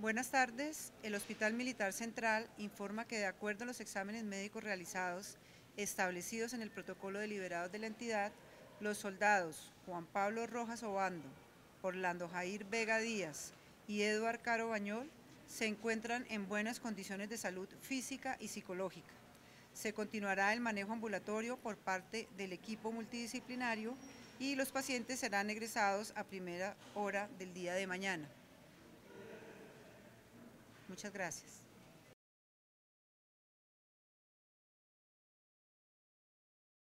Buenas tardes. El Hospital Militar Central informa que de acuerdo a los exámenes médicos realizados establecidos en el protocolo de liberados de la entidad, los soldados Juan Pablo Rojas Obando, Orlando Jair Vega Díaz y Eduard Caro Bañol se encuentran en buenas condiciones de salud física y psicológica. Se continuará el manejo ambulatorio por parte del equipo multidisciplinario y los pacientes serán egresados a primera hora del día de mañana. Muchas gracias.